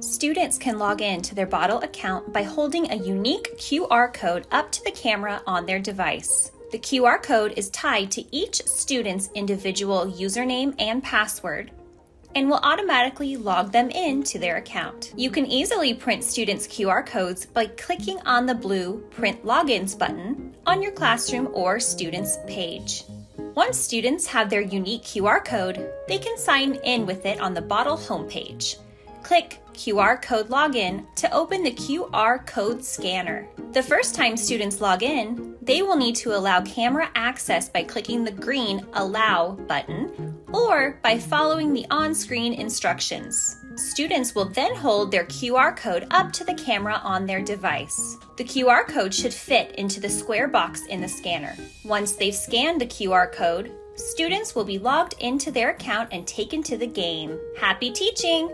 Students can log in to their Boddle account by holding a unique QR code up to the camera on their device. The QR code is tied to each student's individual username and password and will automatically log them in to their account. You can easily print students' QR codes by clicking on the blue Print Logins button on your classroom or students page. Once students have their unique QR code, they can sign in with it on the Boddle homepage. Click QR Code Login to open the QR Code Scanner. The first time students log in, they will need to allow camera access by clicking the green Allow button or by following the on screen instructions. Students will then hold their QR code up to the camera on their device. The QR code should fit into the square box in the scanner. Once they've scanned the QR code, students will be logged into their account and taken to the game. Happy teaching!